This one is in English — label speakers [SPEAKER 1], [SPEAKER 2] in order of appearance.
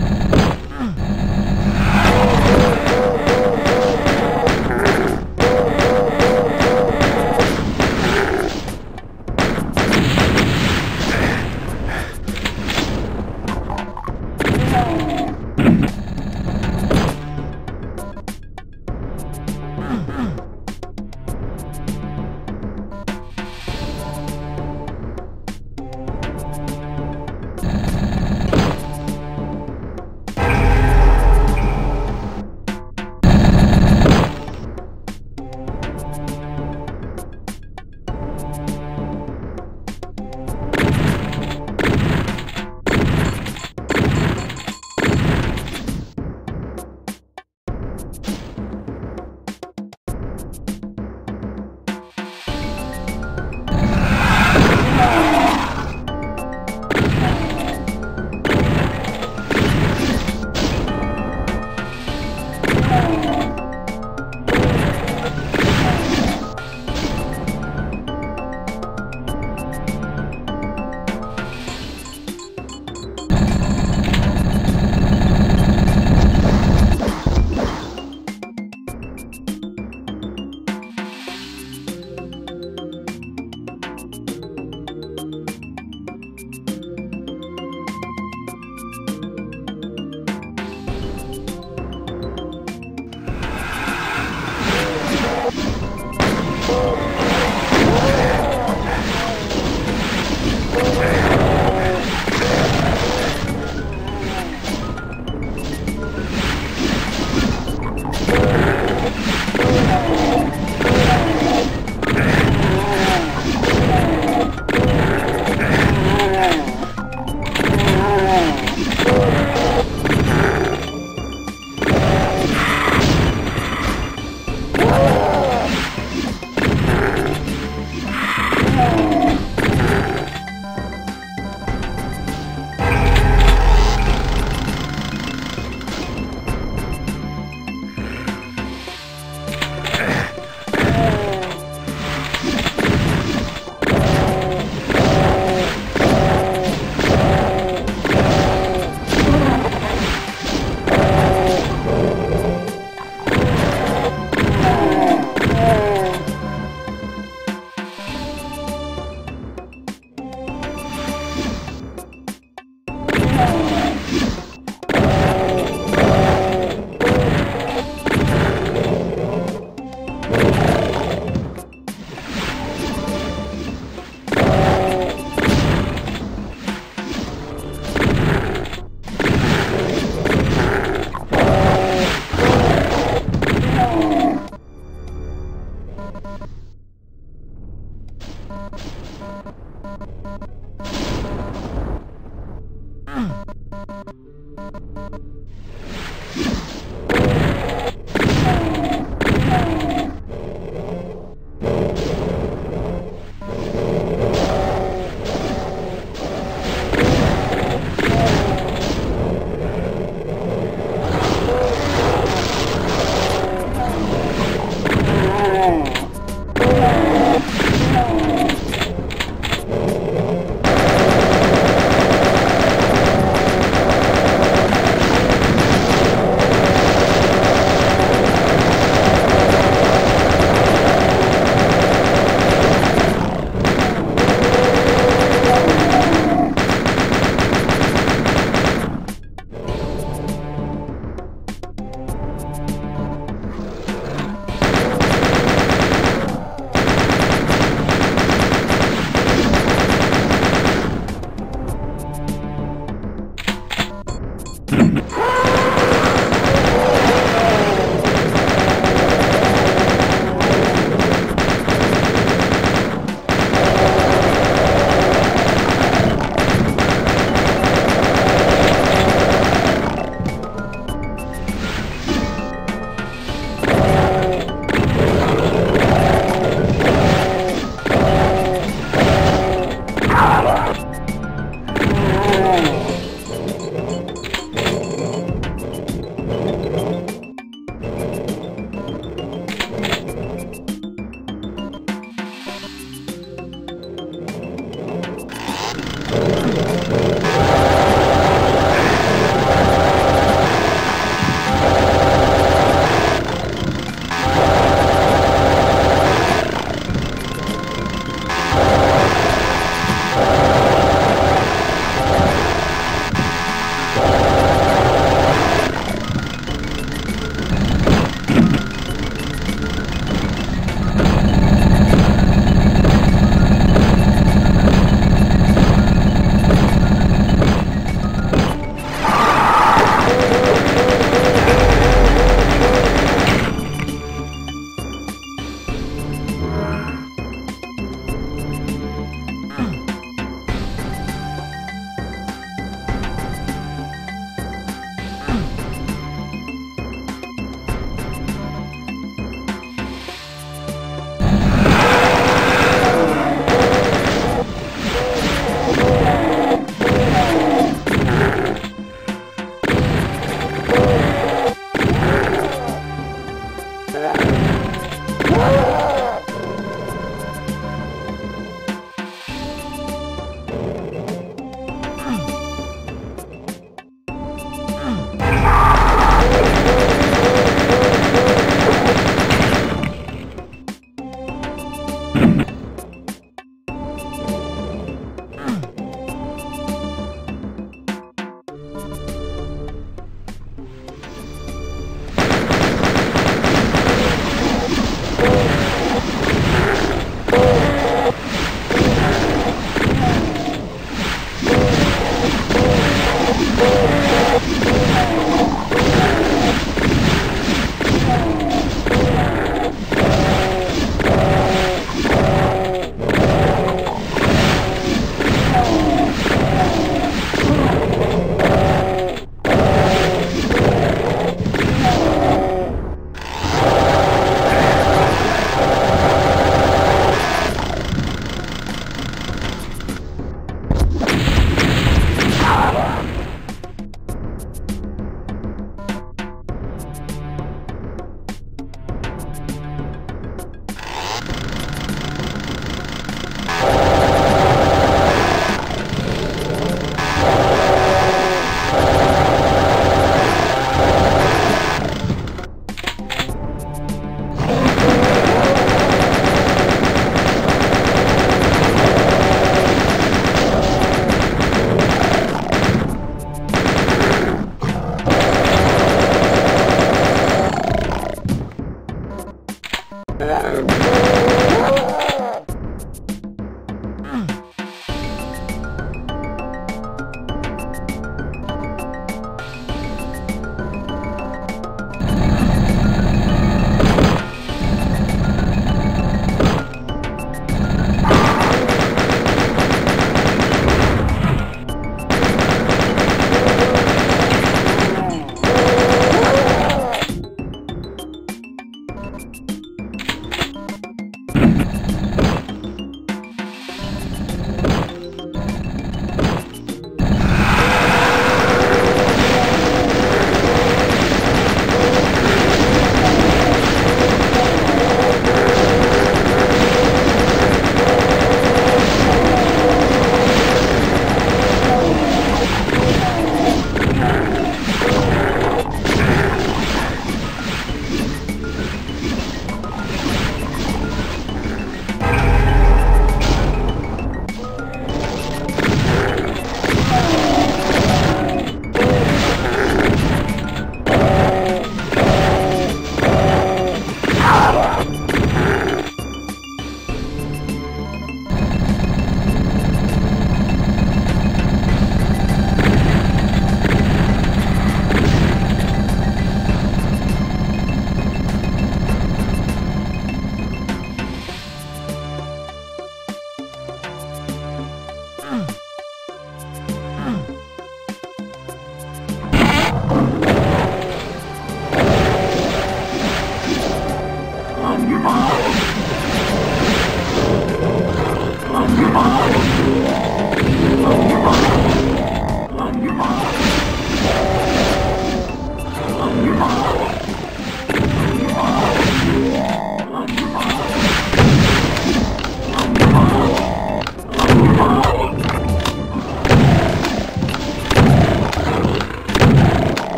[SPEAKER 1] Ah!